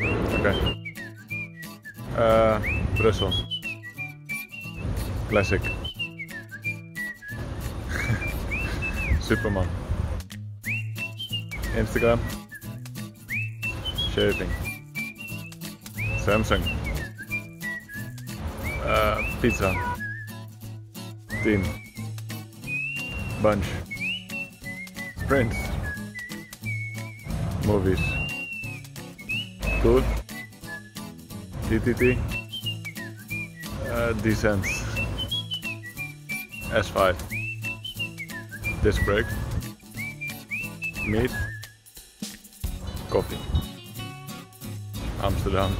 Okay. Uh. Classic. Superman. Instagram. Shaving. Samsung. Uh, pizza. Team. Bunch. Sprints. Movies. Good. DTT. Uh, Descents. S5. Disc brake. Meat. Coffee. Amsterdam.